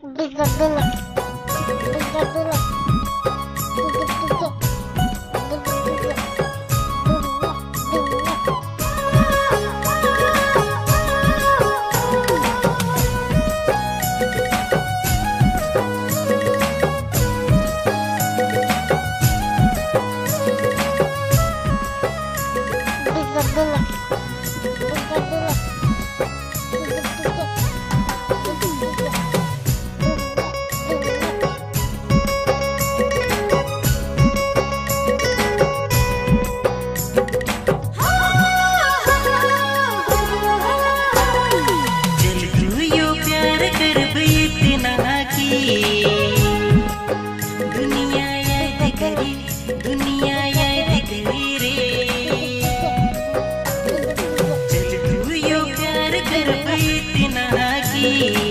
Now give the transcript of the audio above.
不知不知不知不知 की।